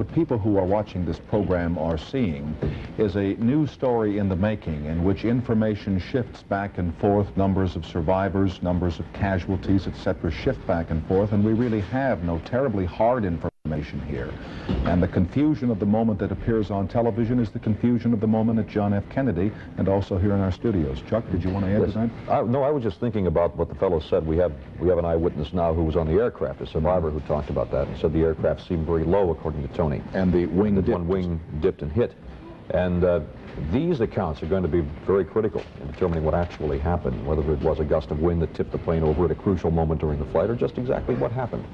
what people who are watching this program are seeing is a new story in the making in which information shifts back and forth, numbers of survivors, numbers of casualties, etc., shift back and forth, and we really have no terribly hard information here. And the confusion of the moment that appears on television is the confusion of the moment at John F. Kennedy and also here in our studios. Chuck, did you want to add yes. to that? I, no, I was just thinking about what the fellow said. We have we have an eyewitness now who was on the aircraft, a survivor who talked about that and said the aircraft seemed very low, according to Tony. And the wing the. One wing dipped and hit. And uh, these accounts are going to be very critical in determining what actually happened, whether it was a gust of wind that tipped the plane over at a crucial moment during the flight or just exactly what happened.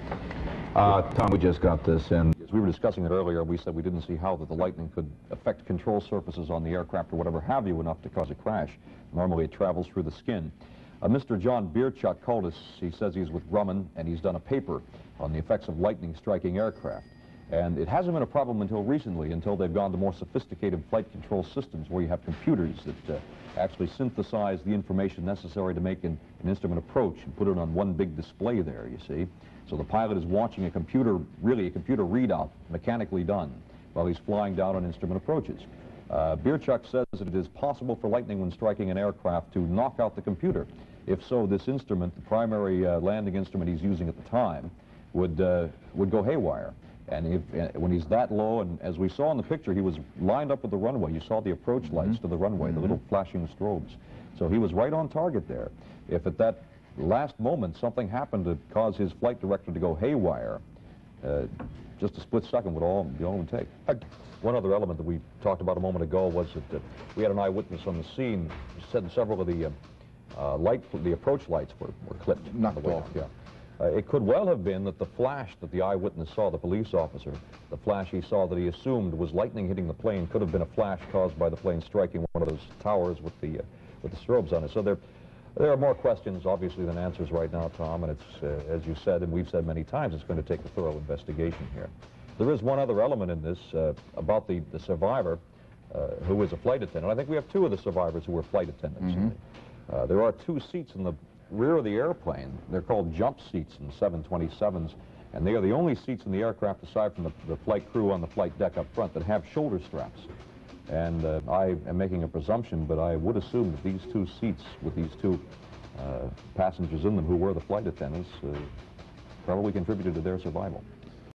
Uh, Tom, we just got this in. As we were discussing it earlier, we said we didn't see how that the lightning could affect control surfaces on the aircraft or whatever have you enough to cause a crash. Normally it travels through the skin. Uh, Mr. John Bierchuk called us. He says he's with Grumman, and he's done a paper on the effects of lightning striking aircraft. And it hasn't been a problem until recently, until they've gone to more sophisticated flight control systems where you have computers that uh, actually synthesize the information necessary to make an, an, instrument approach and put it on one big display there, you see. So the pilot is watching a computer, really a computer readout, mechanically done, while he's flying down on instrument approaches. Uh, says that it is possible for lightning when striking an aircraft to knock out the computer. If so, this instrument, the primary uh, landing instrument he's using at the time, would, uh, would go haywire. And if, when he's that low, and as we saw in the picture, he was lined up with the runway. You saw the approach mm -hmm. lights to the runway, mm -hmm. the little mm-hmm. flashing strobes. So he was right on target there. If at that last moment something happened to cause his flight director to go haywire, uh, just a split second would all, be all it would take. One other element that we talked about a moment ago was that, that we had an eyewitness on the scene said several of the uh, uh, light, the approach lights were, were clipped. Knocked off. Yeah. Uh, it could well have been that the flash that the eyewitness saw, the police officer, the flash he saw that he assumed was lightning hitting the plane could have been a flash caused by the plane striking one of those towers with the, uh, with the strobes on it. So there, there are more questions, obviously, than answers right now, Tom, and it's, uh, as you said, and we've said many times, it's going to take a thorough investigation here. There is one other element in this uh, about the, the survivor uh, who is a flight attendant. I think we have two of the survivors who were flight attendants. Mm -hmm. there are two seats in the rear of the airplane. They're called jump seats in 727s, and they are the only seats in the aircraft, aside from the, the flight crew on the flight deck up front, that have shoulder straps. And uh, I am making a presumption, but I would assume that these two seats with these two uh, passengers in them who were the flight attendants uh, probably contributed to their survival.